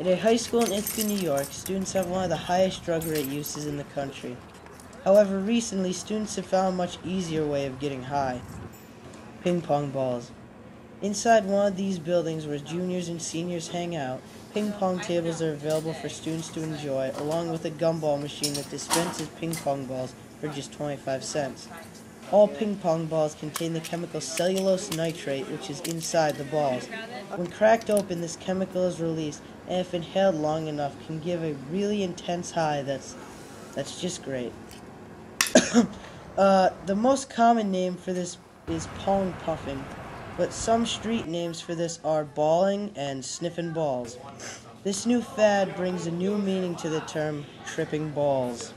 At a high school in Ithaca, New York, students have one of the highest drug rate uses in the country. However, recently, students have found a much easier way of getting high ping pong balls. Inside one of these buildings where juniors and seniors hang out, ping pong tables are available for students to enjoy, along with a gumball machine that dispenses ping pong balls for just 25 cents. All ping pong balls contain the chemical cellulose nitrate, which is inside the balls. When cracked open, this chemical is released, and if inhaled long enough, can give a really intense high that's, that's just great. uh, the most common name for this is pong puffing, but some street names for this are balling and sniffing balls. This new fad brings a new meaning to the term tripping balls.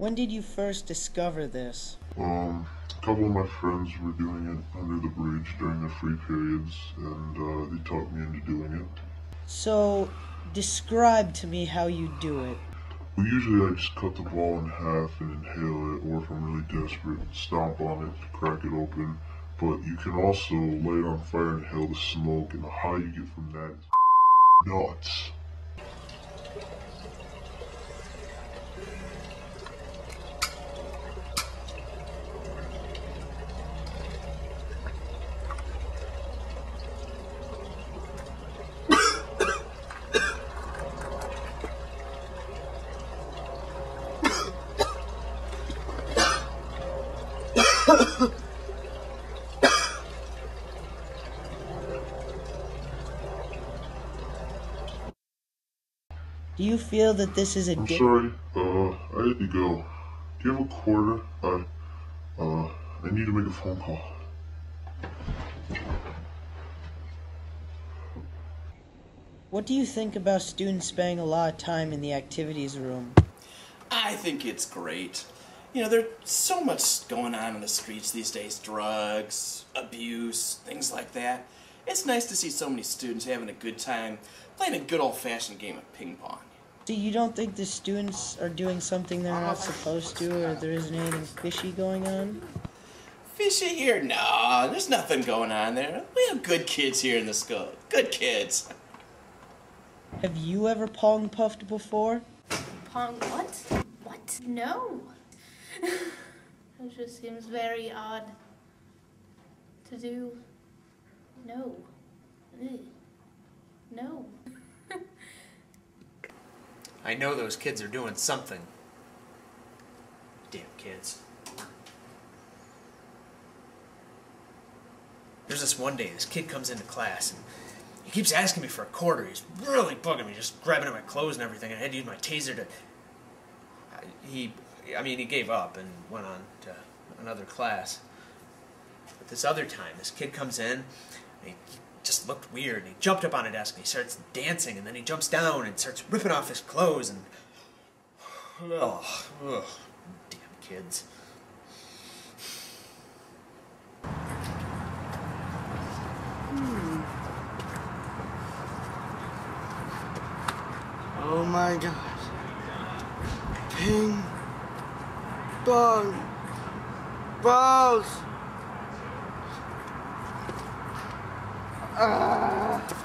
When did you first discover this? Um, a couple of my friends were doing it under the bridge during their free periods, and uh, they talked me into doing it. So, describe to me how you do it. Well, usually I just cut the ball in half and inhale it, or if I'm really desperate, stomp on it, crack it open. But you can also light it on fire and inhale the smoke, and the high you get from that is nuts. Do you feel that this is a I'm di- sorry, uh, I have to go. Do you have a quarter? I, uh, I need to make a phone call. What do you think about students spending a lot of time in the activities room? I think it's great. You know, there's so much going on in the streets these days drugs, abuse, things like that. It's nice to see so many students having a good time playing a good old fashioned game of ping pong. So you don't think the students are doing something they're not supposed to, or there isn't anything fishy going on? Fishy here? No, there's nothing going on there. We have good kids here in the school. Good kids. Have you ever pong puffed before? Pong what? What? No. It just seems very odd to do. No. Ugh. No. I know those kids are doing something. Damn kids. There's this one day, this kid comes into class and he keeps asking me for a quarter. He's really bugging me, just grabbing at my clothes and everything. I had to use my taser to. I- He, I mean, he gave up and went on to another class. But this other time, this kid comes in he just looked weird. And he jumped up on a desk and he starts dancing, and then he jumps down and starts ripping off his clothes and. Ugh, ugh, damn kids. Hmm. Oh my god. Ping pong balls. Ah.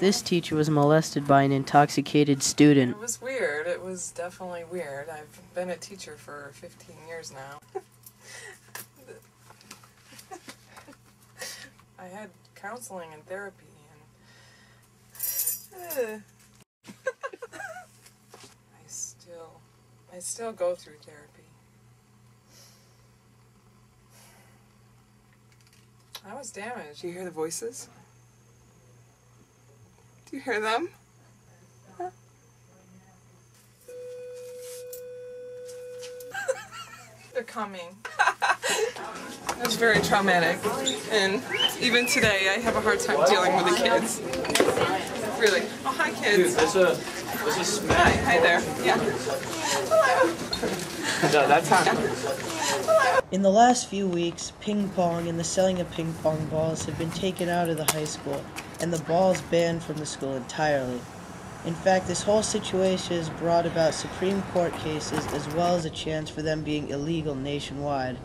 This teacher was molested by an intoxicated student. It was weird. It was definitely weird. I've been a teacher for 15 years now. I had counseling and therapy and. Uh, I still go through therapy. I was damaged. You hear the voices? Do you hear them? They're coming. it was very traumatic. And even today, I have a hard time dealing with the kids. Really. Oh, hi, kids. There's a there's a smash. Hi, hi there. Yeah. No, that's how. In the last few weeks, ping pong and the selling of ping pong balls have been taken out of the high school, and the balls banned from the school entirely. In fact, this whole situation has brought about Supreme Court cases as well as a chance for them being illegal nationwide.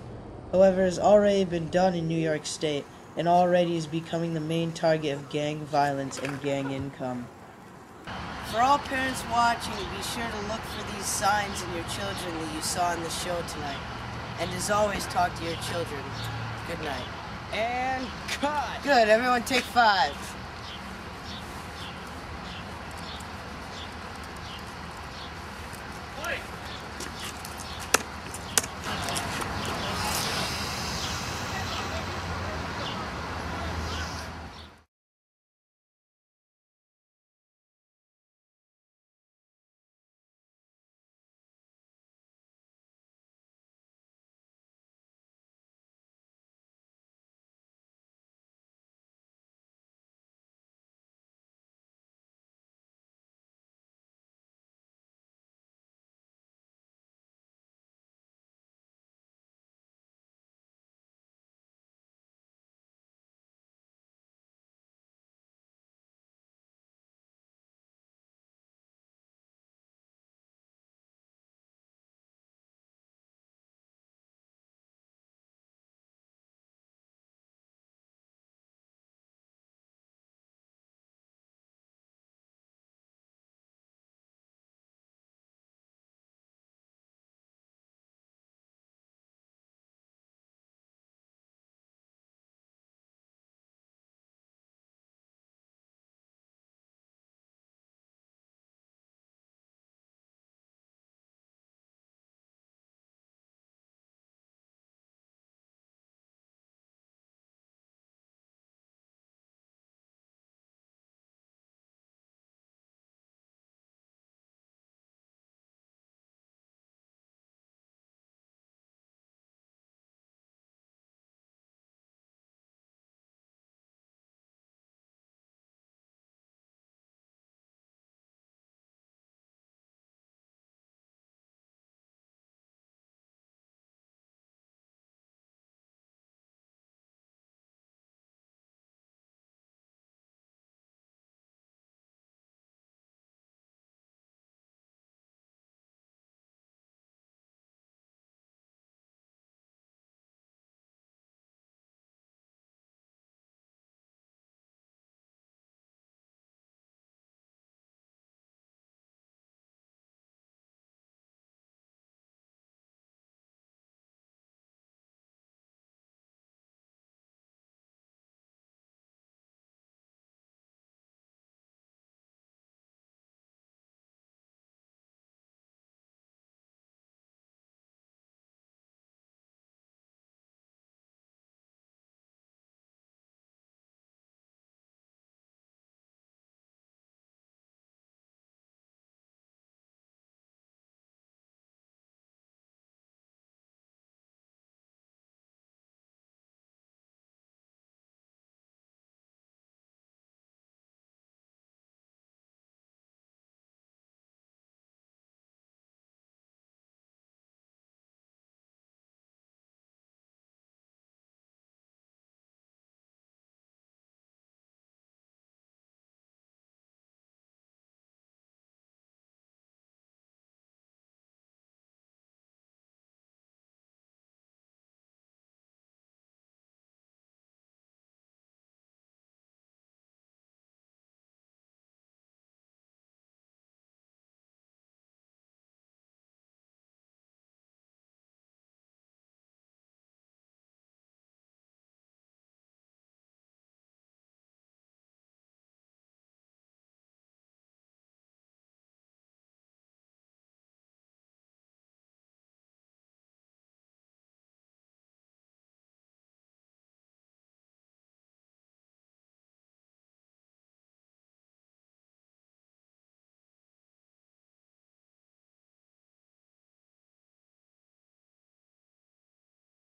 However, it has already been done in New York State and already is becoming the main target of gang violence and gang income. For all parents watching, be sure to look for these signs in your children that you saw in the show tonight. And as always, talk to your children. Good night. And cut! Good, everyone take five.